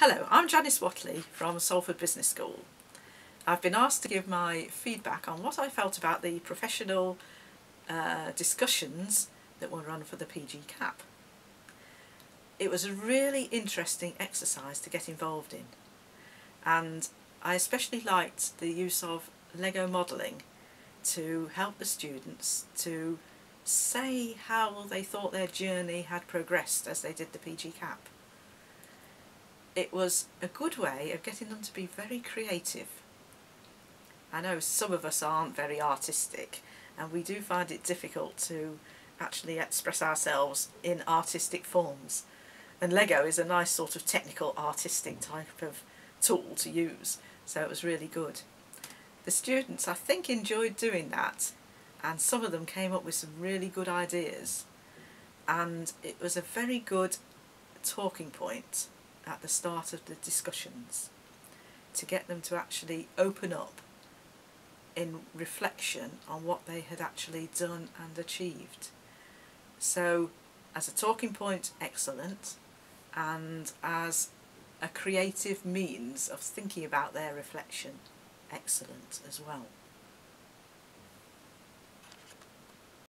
Hello, I'm Janice Whatley from Salford Business School. I've been asked to give my feedback on what I felt about the professional uh, discussions that were run for the PGCAP. It was a really interesting exercise to get involved in and I especially liked the use of Lego modelling to help the students to say how they thought their journey had progressed as they did the PGCAP. It was a good way of getting them to be very creative. I know some of us aren't very artistic and we do find it difficult to actually express ourselves in artistic forms and Lego is a nice sort of technical artistic type of tool to use so it was really good. The students I think enjoyed doing that and some of them came up with some really good ideas and it was a very good talking point at the start of the discussions to get them to actually open up in reflection on what they had actually done and achieved. So as a talking point, excellent, and as a creative means of thinking about their reflection, excellent as well.